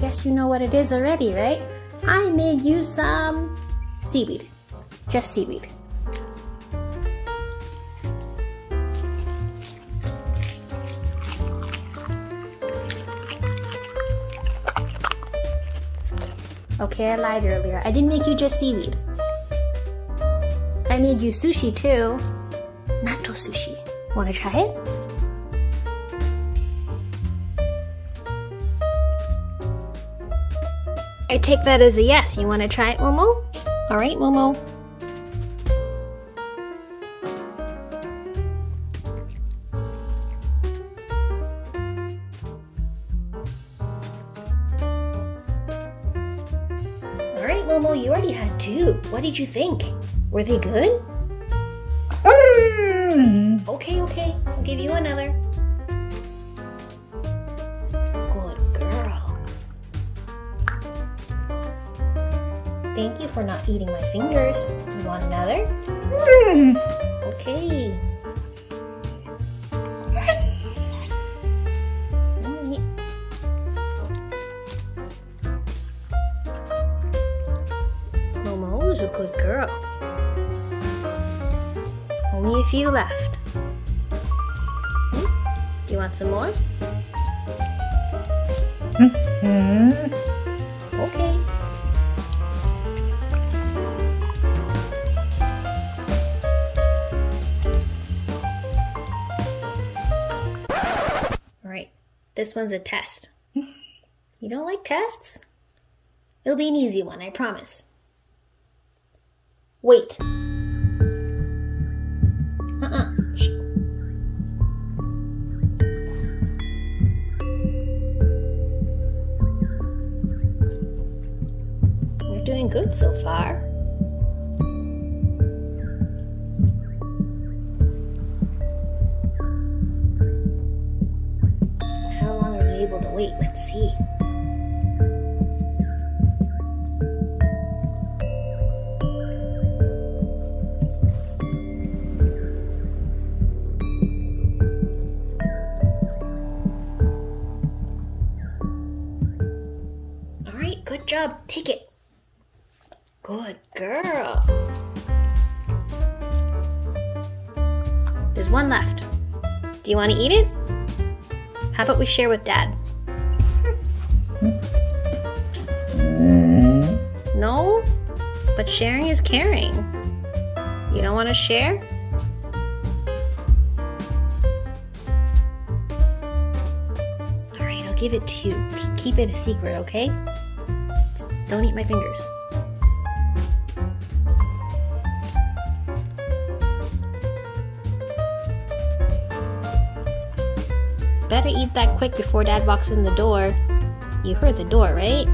guess you know what it is already, right? I made you some seaweed. Just seaweed. Okay, I lied earlier. I didn't make you just seaweed. I made you sushi too. Natto sushi. Wanna try it? I take that as a yes. You wanna try it, Momo? Alright, Momo. Alright, Momo, you already had two. What did you think? Were they good? Okay, okay. I'll give you another. Thank you for not eating my fingers. You want another? Okay. Alright. Momo's a good girl. Only a few left. Hmm? Do you want some more? Okay. This one's a test. You don't like tests? It'll be an easy one, I promise. Wait. Uh-uh. We're doing good so far. Wait? Let's see. All right, good job. Take it. Good girl. There's one left. Do you want to eat it? How about we share with Dad? No? But sharing is caring. You don't want to share? Alright, I'll give it to you. Just keep it a secret, okay? Just don't eat my fingers. Better eat that quick before Dad walks in the door. You heard the door, right?